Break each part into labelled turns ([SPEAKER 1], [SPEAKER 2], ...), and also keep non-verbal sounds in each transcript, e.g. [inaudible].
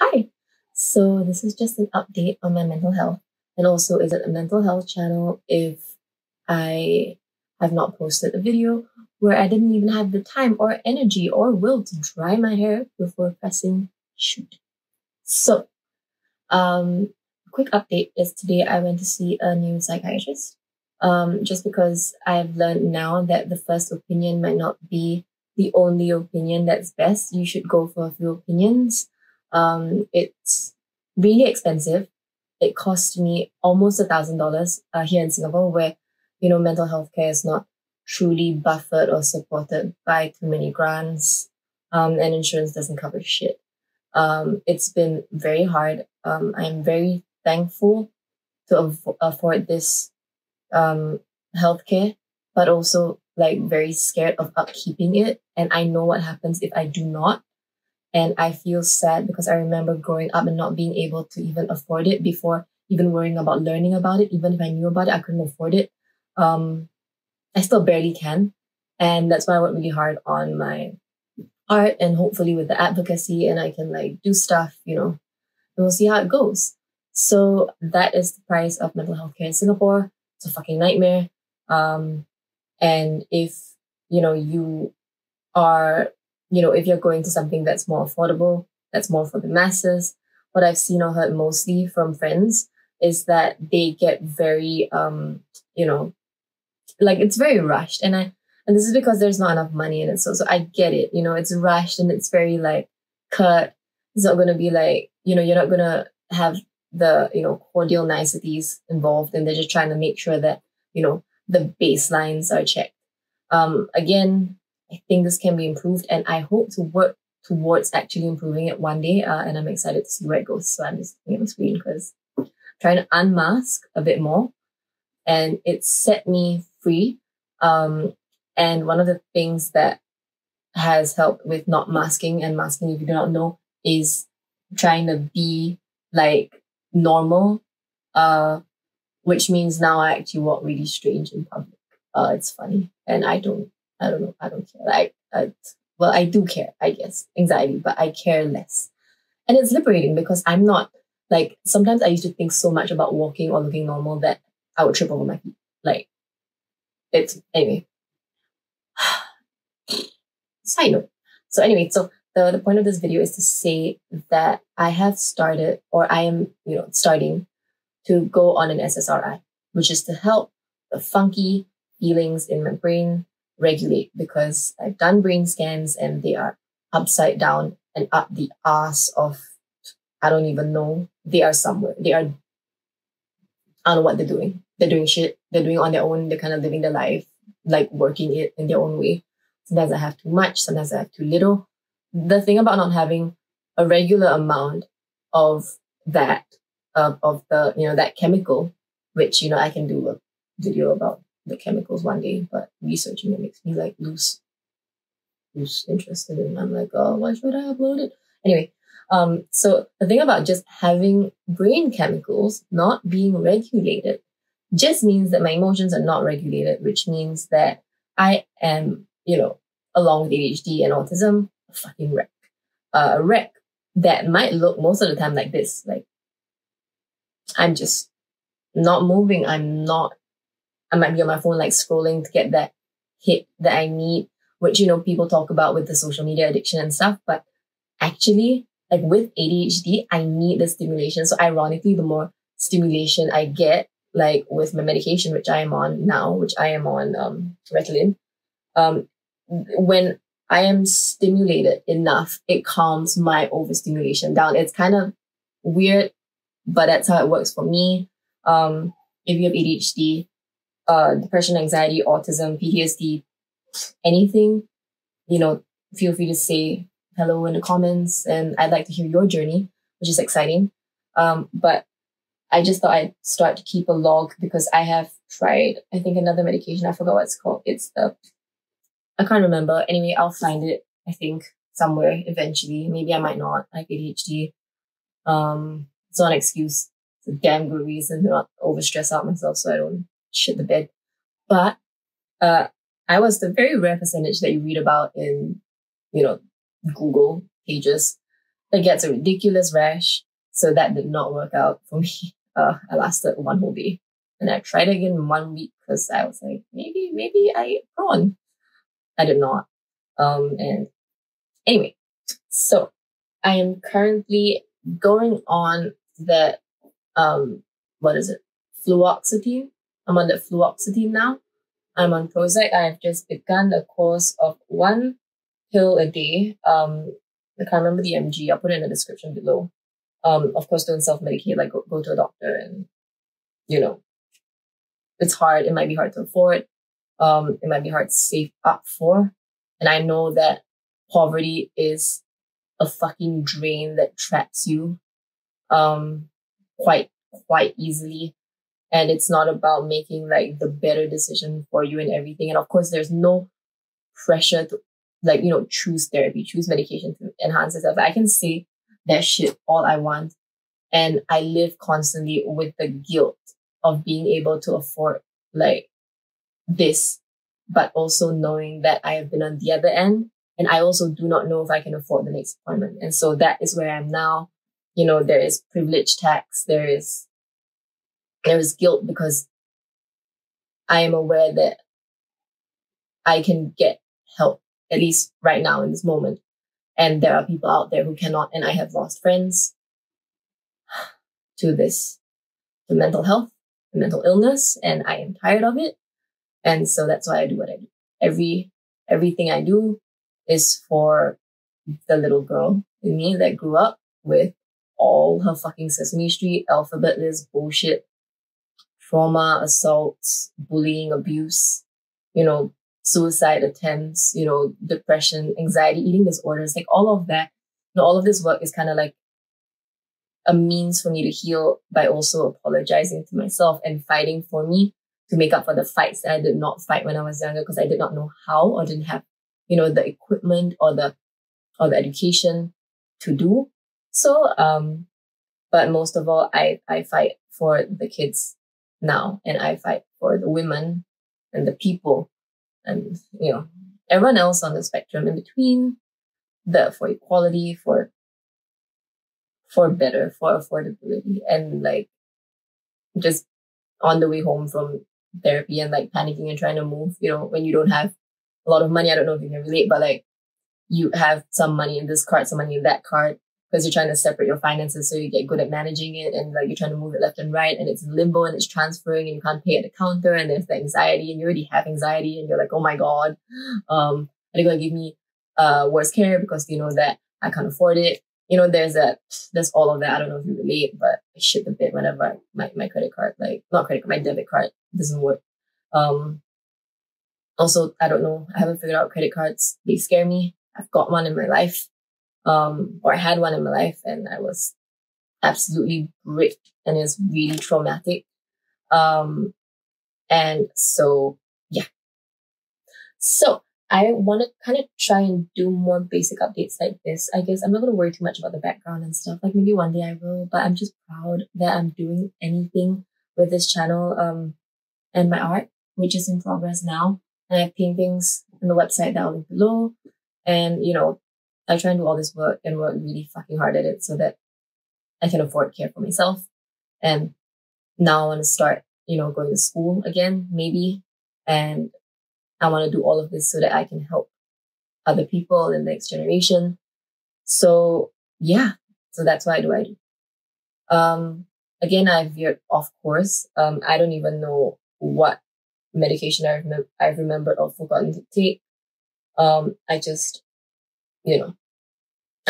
[SPEAKER 1] Hi. So this is just an update on my mental health. And also, is it a mental health channel if I have not posted a video where I didn't even have the time or energy or will to dry my hair before pressing shoot. So, um, quick update is today I went to see a new psychiatrist. Um, just because I've learned now that the first opinion might not be the only opinion that's best. You should go for a few opinions. Um, it's really expensive. It cost me almost a thousand dollars uh, here in Singapore, where you know mental health care is not truly buffered or supported by too many grants, um, and insurance doesn't cover shit. Um, it's been very hard. Um, I'm very thankful to afford this um, healthcare, but also like very scared of upkeeping it. And I know what happens if I do not. And I feel sad because I remember growing up and not being able to even afford it before even worrying about learning about it. Even if I knew about it, I couldn't afford it. Um, I still barely can. And that's why I work really hard on my art and hopefully with the advocacy and I can like do stuff, you know, and we'll see how it goes. So that is the price of mental health care in Singapore. It's a fucking nightmare. Um, and if, you know, you are, you know, if you're going to something that's more affordable, that's more for the masses, what I've seen or heard mostly from friends is that they get very, um, you know, like it's very rushed. And I, and this is because there's not enough money in it. So, so I get it. You know, it's rushed and it's very like cut. It's not going to be like, you know, you're not going to have the, you know, cordial niceties involved. And they're just trying to make sure that, you know, the baselines are checked. Um, again, I think this can be improved and I hope to work towards actually improving it one day. Uh, and I'm excited to see where it goes. So I'm just looking at the screen because trying to unmask a bit more and it set me free. Um, and one of the things that has helped with not masking and masking, if you do not know, is trying to be like normal. Uh, which means now I actually walk really strange in public. Uh, it's funny, and I don't, I don't know, I don't care. Like, I, well, I do care, I guess, anxiety, but I care less, and it's liberating because I'm not like sometimes I used to think so much about walking or looking normal that I would trip over my feet. Like, it's anyway. [sighs] Side note. So anyway, so the, the point of this video is to say that I have started or I am, you know, starting to go on an SSRI, which is to help the funky feelings in my brain regulate because I've done brain scans and they are upside down and up the ass of I don't even know. They are somewhere. They are I don't know what they're doing. They're doing shit. They're doing on their own. They're kind of living their life, like working it in their own way. Sometimes I have too much. Sometimes I have too little. The thing about not having a regular amount of that, of, of the, you know, that chemical, which, you know, I can do a video about the chemicals one day, but researching it makes me like lose, lose interest in it. I'm like, oh, why should I upload it? Anyway, um, so the thing about just having brain chemicals not being regulated just means that my emotions are not regulated, which means that I am, you know, along with ADHD and autism, a fucking wreck. Uh, a wreck that might look most of the time like this. Like, I'm just not moving. I'm not, I might be on my phone, like scrolling to get that hit that I need, which, you know, people talk about with the social media addiction and stuff. But actually, like with ADHD, I need the stimulation. So ironically, the more stimulation I get, like with my medication, which I am on now, which I am on um, Ritalin, um, when I am stimulated enough, it calms my overstimulation down. It's kind of weird, but that's how it works for me. Um, if you have ADHD, uh, depression, anxiety, autism, PTSD, anything, you know, feel free to say hello in the comments. And I'd like to hear your journey, which is exciting. Um, but I just thought I'd start to keep a log because I have tried, I think, another medication. I forgot what it's called. It's the, I can't remember. Anyway, I'll find it, I think, somewhere eventually. Maybe I might not, like ADHD. Um, it's not an excuse. It's a damn good reason to not overstress out myself so I don't shit the bed. But, uh, I was the very rare percentage that you read about in, you know, Google pages it gets a ridiculous rash. So that did not work out for me. [laughs] Uh, I lasted one whole day. And I tried again in one week because I was like, maybe, maybe I ate prawn. I did not. Um, and anyway, so I am currently going on the, um, what is it? Fluoxetine. I'm on the fluoxetine now. I'm on Prozac. I've just begun a course of one pill a day. Um, I can't remember the MG. I'll put it in the description below. Um, of course, don't self medicate, like go, go to a doctor and, you know, it's hard. It might be hard to afford. Um, it might be hard to save up for. And I know that poverty is a fucking drain that traps you, um, quite, quite easily. And it's not about making like the better decision for you and everything. And of course, there's no pressure to like, you know, choose therapy, choose medication to enhance yourself. I can say that shit all I want. And I live constantly with the guilt of being able to afford like this, but also knowing that I have been on the other end. And I also do not know if I can afford the next appointment. And so that is where I'm now. You know, there is privilege tax. There is, there is guilt because I am aware that I can get help, at least right now in this moment. And there are people out there who cannot. And I have lost friends to this, to mental health, to mental illness, and I am tired of it. And so that's why I do what I do. Every, everything I do is for the little girl in me that grew up with all her fucking Sesame Street alphabet list bullshit, trauma, assaults, bullying, abuse, you know, suicide attempts, you know, depression, anxiety, eating disorders, like all of that. You know, all of this work is kind of like a means for me to heal by also apologizing to myself and fighting for me to make up for the fights that I did not fight when I was younger because I did not know how or didn't have, you know, the equipment or the or the education to do. So um but most of all I I fight for the kids now and I fight for the women and the people and you know everyone else on the spectrum in between the for equality for for better for affordability and like just on the way home from therapy and like panicking and trying to move you know when you don't have a lot of money. I don't know if you can relate but like you have some money in this card some money in that card because you're trying to separate your finances so you get good at managing it and like you're trying to move it left and right and it's in limbo and it's transferring and you can't pay at the counter and there's the anxiety and you already have anxiety and you're like, oh my God, um, are they gonna give me uh worse care because you know that I can't afford it? You know, there's that there's all of that. I don't know if you relate, but I shit a bit whenever my, my credit card, like not credit card, my debit card doesn't work. Um also I don't know, I haven't figured out credit cards. They scare me. I've got one in my life um, or I had one in my life and I was absolutely ripped and it was really traumatic. Um, and so, yeah. So I want to kind of try and do more basic updates like this. I guess I'm not going to worry too much about the background and stuff. Like maybe one day I will, but I'm just proud that I'm doing anything with this channel, um, and my art, which is in progress now. And I have paintings on the website that I'll link below. And, you know, I try and do all this work and work really fucking hard at it so that I can afford care for myself. And now I want to start, you know, going to school again, maybe. And I want to do all of this so that I can help other people in the next generation. So yeah, so that's why I do I do. Um, again, I veered off course. Um, I don't even know what medication I have I've remembered or forgotten to take. Um, I just, you know,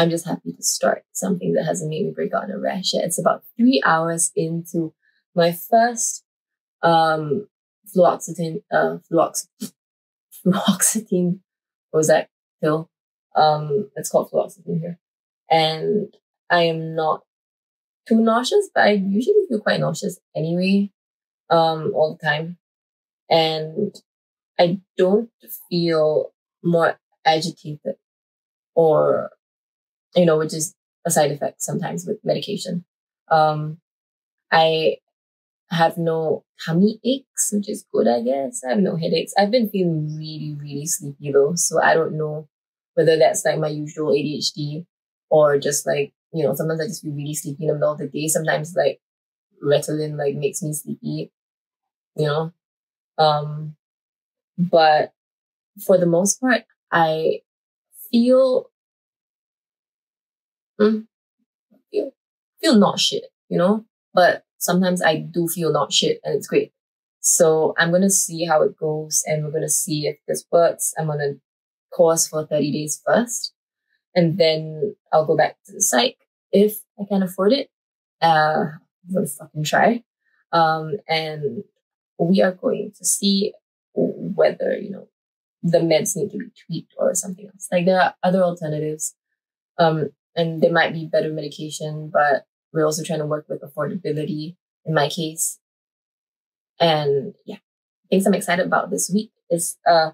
[SPEAKER 1] I'm just happy to start something that hasn't made me break out in a rash yet. It's about three hours into my first um fluoxetine uh fluox fluoxetine what was that pill. Um it's called fluoxetine here. And I am not too nauseous, but I usually feel quite nauseous anyway, um, all the time. And I don't feel more agitated or you know, which is a side effect sometimes with medication. Um, I have no tummy aches, which is good, I guess. I have no headaches. I've been feeling really, really sleepy though. So I don't know whether that's like my usual ADHD or just like, you know, sometimes I just feel really sleepy in the middle of the day. Sometimes like Ritalin like makes me sleepy, you know. Um, but for the most part, I feel, mm, feel, feel not shit, you know, but sometimes I do feel not shit and it's great. So I'm to see how it goes and we're to see if this works. I'm to course for 30 days first and then I'll go back to the psych if I can afford it. Uh, I'm to fucking try. Um, and we are going to see whether, you know, the meds need to be tweaked or something else. Like there are other alternatives. Um, and there might be better medication, but we're also trying to work with affordability in my case. And yeah, things I'm excited about this week is a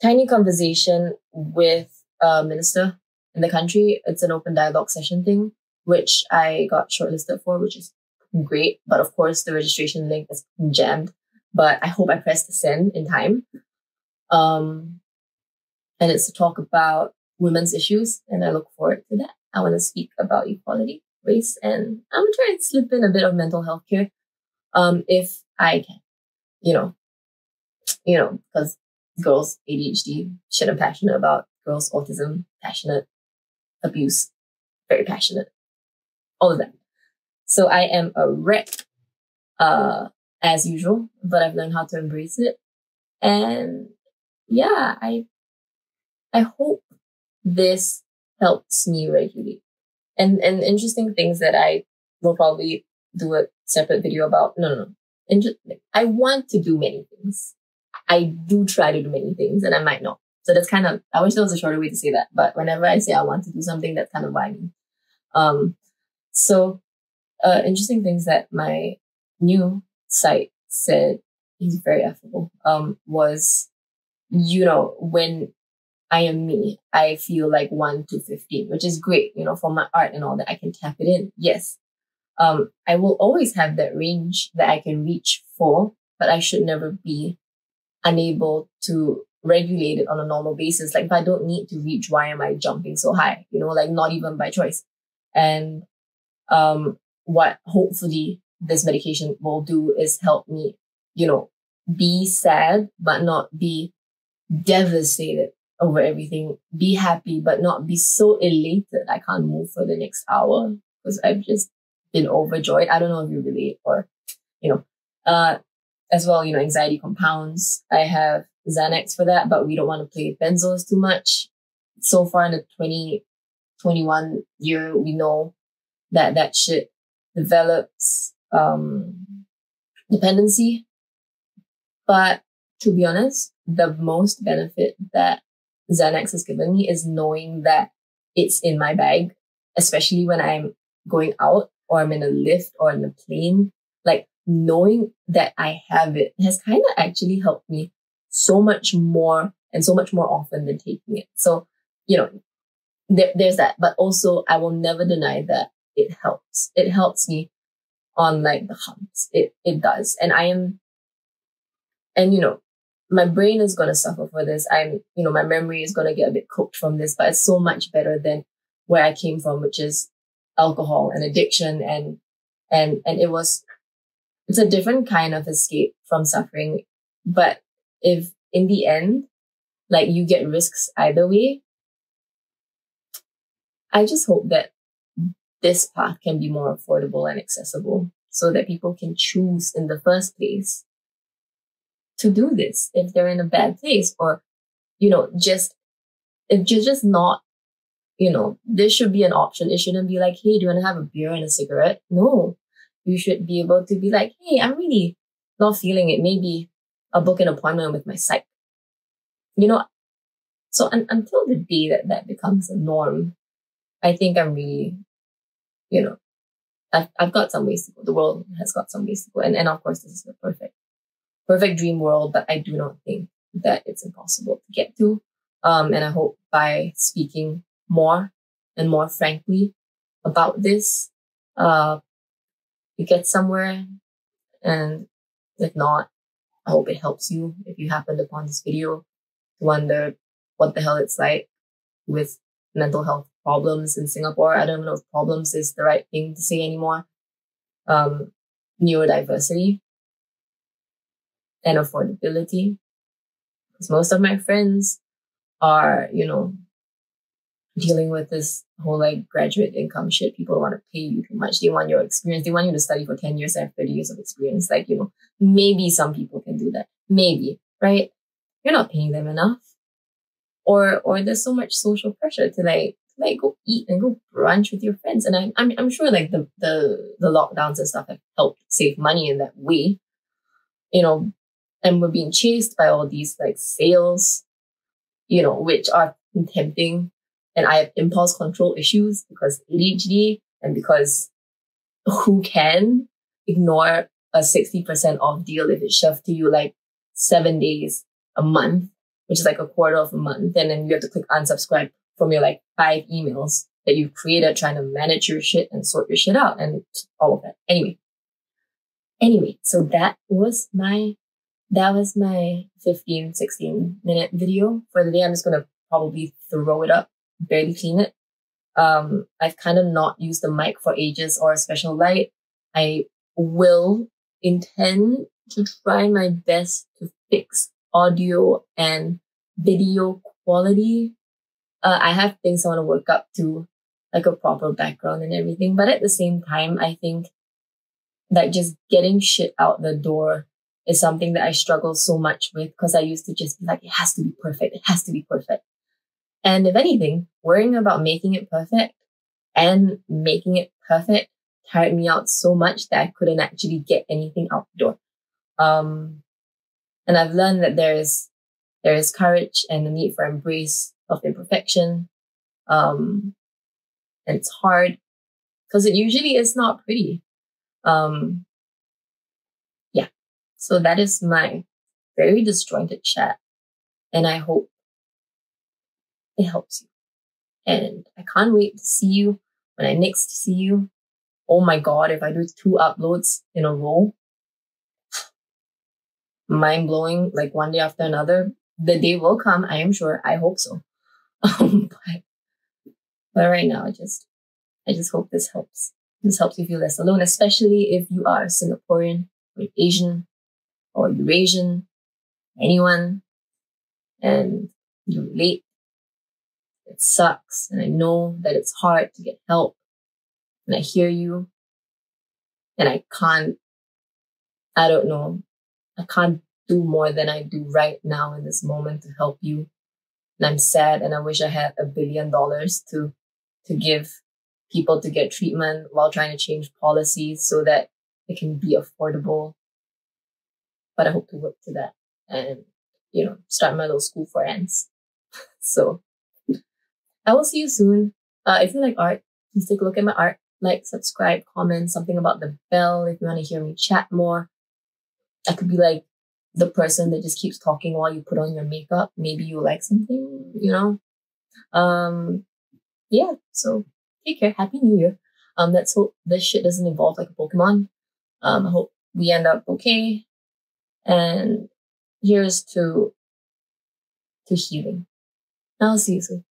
[SPEAKER 1] tiny conversation with a minister in the country. It's an open dialogue session thing, which I got shortlisted for, which is great. But of course, the registration link is jammed. But I hope I pressed send in time. Um, and it's to talk about women's issues, and I look forward to that. I want to speak about equality, race, and I'm gonna try and slip in a bit of mental health care, um, if I can. You know, you know, because girls ADHD, shit I'm passionate about. Girls autism, passionate. Abuse, very passionate. All of that. So I am a wreck, uh, as usual, but I've learned how to embrace it. And yeah, I, I hope this helps me regulate. And, and interesting things that I will probably do a separate video about. No, no, no. I want to do many things. I do try to do many things and I might not. So that's kind of, I wish there was a shorter way to say that. But whenever I say I want to do something, that's kind of what I mean. Um, so, uh, interesting things that my new psych said, he's very affable, um, was, you know, when I am me, I feel like one to 15, which is great, you know, for my art and all that. I can tap it in. Yes. Um, I will always have that range that I can reach for, but I should never be unable to regulate it on a normal basis. Like if I don't need to reach, why am I jumping so high? You know, like not even by choice. And um, what hopefully this medication will do is help me, you know, be sad, but not be devastated over everything. Be happy, but not be so elated I can't move for the next hour because I've just been overjoyed. I don't know if you relate or, you know, uh, as well, you know, anxiety compounds. I have Xanax for that, but we don't want to play benzos too much. So far in the 2021 year, we know that that shit develops, um, dependency. But to be honest, the most benefit that Xanax has given me is knowing that it's in my bag, especially when I'm going out or I'm in a lift or in a plane. Like knowing that I have it has kind of actually helped me so much more and so much more often than taking it. So, you know, there, there's that. But also, I will never deny that it helps. It helps me on like the humps. It, it does. And I am, and you know, my brain is going to suffer for this. I'm, you know, my memory is going to get a bit cooked from this, but it's so much better than where I came from, which is alcohol and addiction. And, and, and it was it's a different kind of escape from suffering. But if in the end, like you get risks either way, I just hope that this path can be more affordable and accessible so that people can choose in the first place to do this if they're in a bad place or, you know, just, if you're just not, you know, this should be an option. It shouldn't be like, hey, do you want to have a beer and a cigarette? No, you should be able to be like, hey, I'm really not feeling it. Maybe I'll book an appointment with my psych. You know, so un- until the day that that becomes a norm, I think I'm really, you know, I've, I've got some ways to go. The world has got some ways to go. And, and of course, this is the perfect, perfect dream world, but I do not think that it's impossible to get to. Um, and I hope by speaking more and more frankly about this, uh, you get somewhere. And if not, I hope it helps you if you happened upon this video to wonder what the hell it's like with mental health problems in Singapore. I don't know if problems is the right thing to say anymore. Um, neurodiversity and affordability. Because most of my friends are, you know, dealing with this whole like graduate income shit. People want to pay you too much. They want your experience. They want you to study for 10 years and have 30 years of experience. Like, you know, maybe some people can do that. Maybe, right? You're not paying them enough. Or, or there's so much social pressure to like, like go eat and go brunch with your friends. And I, I'm, I'm sure like the, the, the lockdowns and stuff have helped save money in that way, you know, and we're being chased by all these like sales, you know, which are tempting and I have impulse control issues because ADHD and because who can ignore a 60% off deal if it's shoved to you like seven days a month, which is like a quarter of a month. And then you have to click unsubscribe from your like five emails that you've created trying to manage your shit and sort your shit out and all of that. Anyway. Anyway, so that was my, that was my 15, 16 minute video for the day. I'm just going to probably throw it up barely clean it. Um, I've kind of not used the mic for ages or a special light. I will intend to try my best to fix audio and video quality. Uh, I have things I want to work up to, like a proper background and everything. But at the same time, I think that just getting shit out the door is something that I struggle so much with because I used to just be like, it has to be perfect. It has to be perfect. And if anything, worrying about making it perfect and making it perfect tired me out so much that I couldn't actually get anything out the door. Um, and I've learned that there is, there is courage and the need for embrace of imperfection. Um, and it's hard because it usually is not pretty. Um. So that is my very disjointed chat. And I hope it helps you. And I can't wait to see you when I next see you. Oh my God, if I do two uploads in a row, mind blowing, like one day after another, the day will come. I am sure. I hope so. [laughs] Um, but, but right now, I just, I just hope this helps. This helps you feel less alone, especially if you are Singaporean or Asian or Eurasian, anyone, and you relate it sucks. And I know that it's hard to get help. And I hear you. And I can't, I don't know, I can't do more than I do right now in this moment to help you. And I'm sad and I wish I had a billion dollars to, to give people to get treatment while trying to change policies so that it can be affordable. But I hope to work to that and, you know, start my little school for ants. [laughs] so I will see you soon. Uh, if you like art, please take a look at my art. Like, subscribe, comment something about the bell if you want to hear me chat more. I could be like the person that just keeps talking while you put on your makeup. Maybe you like something, you know? Um, yeah, so take care. Happy New Year. Um, let's hope this shit doesn't evolve like a Pokemon. Um, I hope we end up okay. And here's to to healing. I'll see you soon.